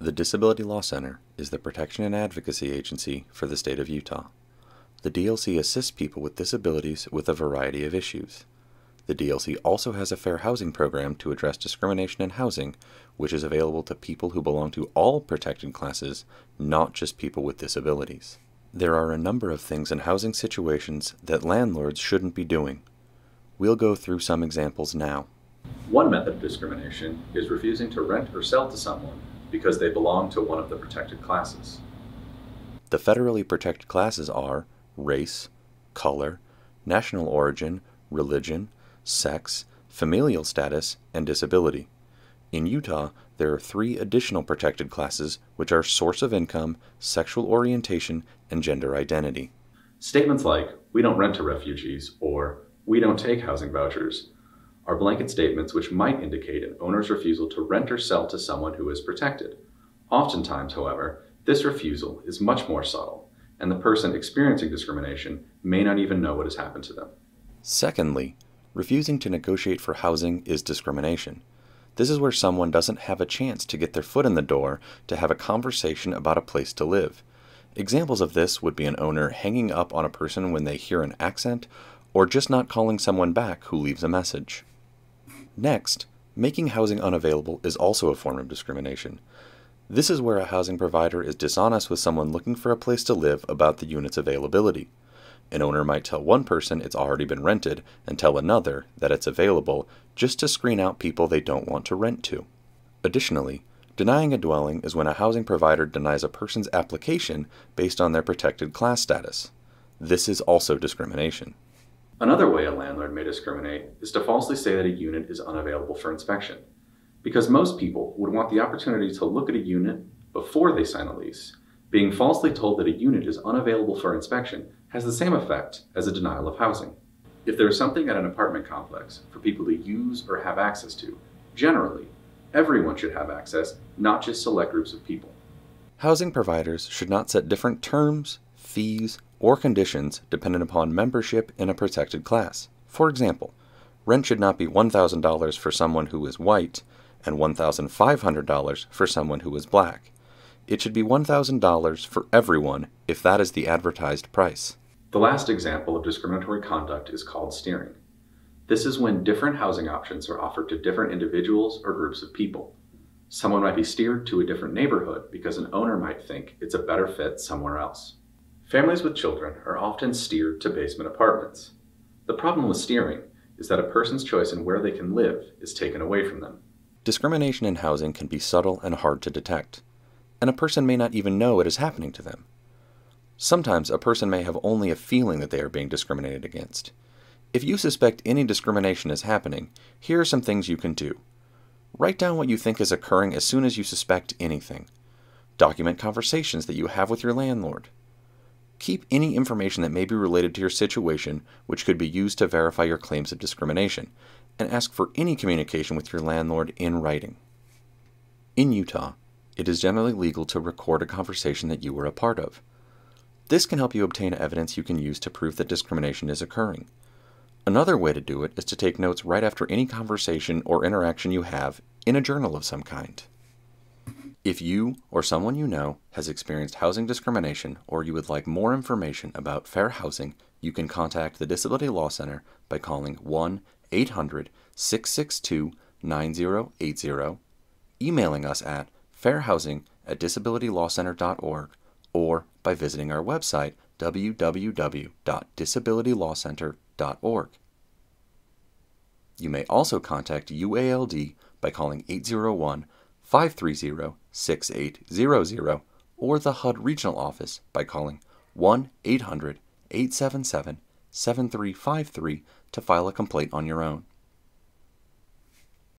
The Disability Law Center is the protection and advocacy agency for the state of Utah. The DLC assists people with disabilities with a variety of issues. The DLC also has a fair housing program to address discrimination in housing, which is available to people who belong to all protected classes, not just people with disabilities. There are a number of things in housing situations that landlords shouldn't be doing. We'll go through some examples now. One method of discrimination is refusing to rent or sell to someone because they belong to one of the protected classes. The federally protected classes are race, color, national origin, religion, sex, familial status, and disability. In Utah, there are three additional protected classes, which are source of income, sexual orientation, and gender identity. Statements like, we don't rent to refugees, or we don't take housing vouchers, are blanket statements which might indicate an owner's refusal to rent or sell to someone who is protected. Oftentimes, however, this refusal is much more subtle, and the person experiencing discrimination may not even know what has happened to them. Secondly, refusing to negotiate for housing is discrimination. This is where someone doesn't have a chance to get their foot in the door to have a conversation about a place to live. Examples of this would be an owner hanging up on a person when they hear an accent, or just not calling someone back who leaves a message. Next, making housing unavailable is also a form of discrimination. This is where a housing provider is dishonest with someone looking for a place to live about the unit's availability. An owner might tell one person it's already been rented and tell another that it's available just to screen out people they don't want to rent to. Additionally, denying a dwelling is when a housing provider denies a person's application based on their protected class status. This is also discrimination. Another way a landlord may discriminate is to falsely say that a unit is unavailable for inspection. Because most people would want the opportunity to look at a unit before they sign a lease, being falsely told that a unit is unavailable for inspection has the same effect as a denial of housing. If there is something at an apartment complex for people to use or have access to, generally, everyone should have access, not just select groups of people. Housing providers should not set different terms, fees, or conditions dependent upon membership in a protected class. For example, rent should not be $1,000 for someone who is white and $1,500 for someone who is black. It should be $1,000 for everyone if that is the advertised price. The last example of discriminatory conduct is called steering. This is when different housing options are offered to different individuals or groups of people. Someone might be steered to a different neighborhood because an owner might think it's a better fit somewhere else. Families with children are often steered to basement apartments. The problem with steering is that a person's choice in where they can live is taken away from them. Discrimination in housing can be subtle and hard to detect, and a person may not even know it is happening to them. Sometimes a person may have only a feeling that they are being discriminated against. If you suspect any discrimination is happening, here are some things you can do. Write down what you think is occurring as soon as you suspect anything. Document conversations that you have with your landlord. Keep any information that may be related to your situation, which could be used to verify your claims of discrimination, and ask for any communication with your landlord in writing. In Utah, it is generally legal to record a conversation that you were a part of. This can help you obtain evidence you can use to prove that discrimination is occurring. Another way to do it is to take notes right after any conversation or interaction you have in a journal of some kind. If you or someone you know has experienced housing discrimination or you would like more information about fair housing, you can contact the Disability Law Center by calling 1 800 662 9080, emailing us at fairhousing at disabilitylawcenter.org, or by visiting our website www.disabilitylawcenter.org. You may also contact UALD by calling 801 530 6800 or the HUD Regional Office by calling 1 800 877 7353 to file a complaint on your own.